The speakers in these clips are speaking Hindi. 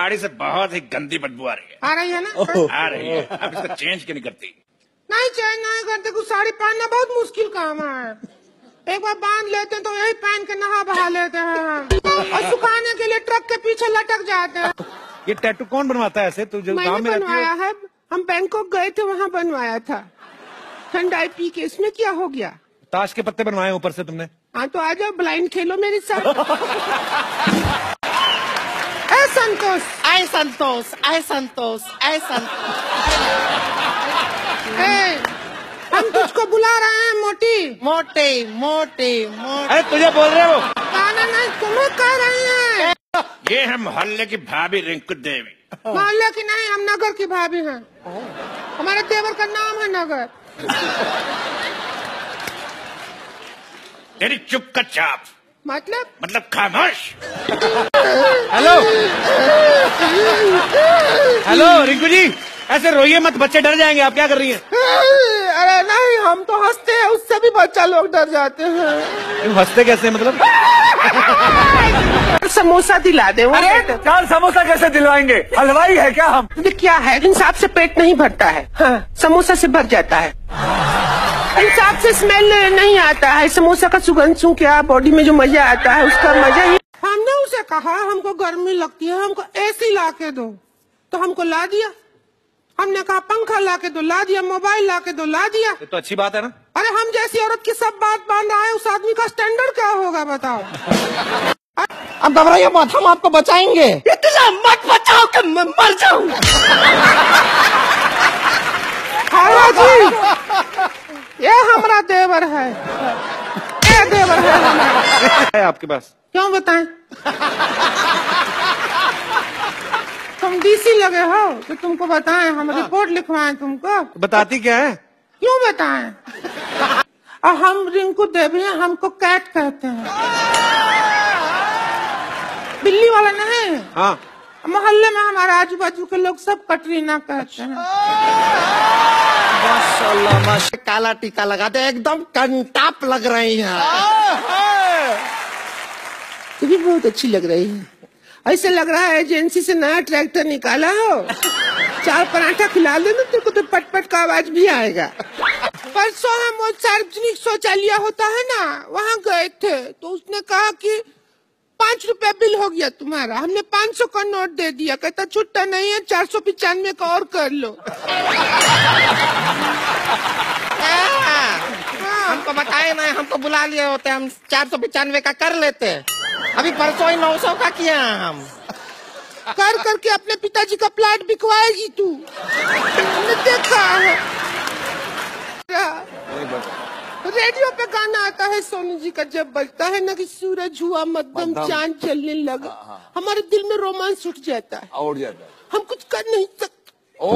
गाड़ी से बहुत ही गंदी बदबू आ रही है। आ रही है ना? आ रही है। अब इसको चेंज क्यों नहीं करती? नहीं चेंज नहीं करते कुछ साड़ी पहनना बहुत मुश्किल काम है। एक बार बाँध लेते हैं तो यही पहन के नहा बहा लेते हैं। हम और सुखाने के लिए ट्रक के पीछे लटक जाते हैं। ये टैटू कौन बनवाता है ऐसे? तू जो गाँव मैंने में रहती बनवाया है। है हम बैंकॉक गए थे वहाँ बनवाया था। ठंडाई पी के इसमें क्या हो गया? ताश के पत्ते बनवाए ऊपर से तुमने। हाँ तो आ जाओ ब्लाइंड खेलो मेरे साथ। Ay, Santos, ay, Santos, ay, Santos. ए, हम तुझको बुला रहे हैं मोटी मोटे मोटे मोटे अरे तुझे बोल रहे हो? गाना नहीं तुम्हें कह रही है। ये है मोहल्ले की भाभी रिंकू देवी मोहल्ले की नहीं हम नगर की भाभी हैं। हमारे देवर का नाम है नगर। तेरी चुप का चाप। मतलब? मतलब खामोश। हेलो। हेलो रिंकू जी ऐसे रोइए मत बच्चे डर जाएँगे आप क्या कर रही हैं? अरे नहीं हम तो हँसते हैं उससे भी बच्चा लोग डर जाते हैं। हँसते कैसे मतलब? समोसा दिला दे अरे चार समोसा कैसे दिलवाएँगे? हलवाई है क्या हम? ये क्या है? इंसाफ से पेट नहीं भरता है। हाँ, समोसा से भर जाता है। इंसाफ से स्मेल नहीं आता है। समोसा का सुगंध सू क्या बॉडी में जो मज़ा आता है उसका मज़ा ही कहा हमको गर्मी लगती है हमको एसी ला के दो। तो हमको ला दिया। हमने कहा पंखा ला के दो ला दिया मोबाइल ला के दो ला दिया। ये तो अच्छी बात है ना? अरे हम जैसी औरत की सब बात मान रहा है उस आदमी का स्टैंडर्ड क्या होगा बताओ? अब घबराइए मत हम आपको बचाएँगे। इतना मत बचाओ कि मैं मर जाऊँ हाँ जी ये हमारा देवर है ये देवर है हमारा है आपके पास? क्यों बताएँ? तुम डीसी लगे हो तो तुमको बताएँ हम रिपोर्ट लिखवाएँ तुमको। बताती क्या है? क्यों बताएँ? और हम रिंकू देवी हैं हमको कैट कहते हैं। बिल्ली वाला नहीं? हाँ। मोहल्ले में हमारे आजू बाजू के लोग सब कटरीना कहते हैं। माशाल्लाह माशा काला टीका लगा दे एकदम कंटाप लग रही है। तू भी बहुत अच्छी लग रही है। ऐसे लग रहा है एजेंसी से नया ट्रैक्टर निकाला हो। चार पराठा खिला देना तेरे को तो पटपट पट का आवाज़ भी आएगा। परसों हम वो सार्वजनिक शौचालय होता है ना, वहाँ गए थे तो उसने कहा कि पाँच रुपया बिल हो गया तुम्हारा। हमने पाँच सौ का नोट दे दिया, कहता छुट्टा नहीं है, चार सौ पिचानवे का और कर लो। हमको बताए ना, हमको बुला लिए होते, हम चार सौ पचानवे का कर लेते। अभी परसों ही नौ सौ का किया हम। कर करके अपने पिताजी का प्लाट बिकवाएगी तू। देखा है। रेडियो पे गाना आता है सोनू जी का जब बजता है ना कि सूरज हुआ मध्यम चाँद चलने लगा। हमारे दिल में रोमांस उठ जाता है। और जाता है। हम कुछ कर नहीं सकते। ओ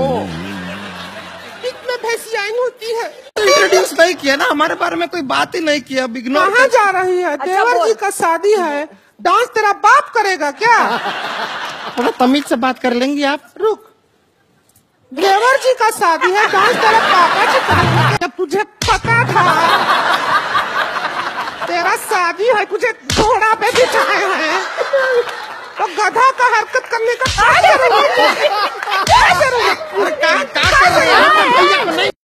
इतना भैंसियाई होती है। इंट्रोड्यूस नहीं किया ना हमारे बारे में कोई बात ही नहीं किया इग्नोर कहाँ जा रही है? देवर जी का शादी है डांस तेरा बाप करेगा क्या? थोड़ा तमीज से बात कर लेंगी आप। रुक। देवर जी का शादी है डांस तेरा पापा जी करेगा। जब तुझे तो गधा का हरकत करने का क्या ज़रूरत क्या ज़रूरत कर रहे हैं?